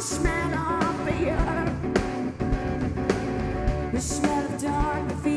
the smell of fear, the smell of dark fear.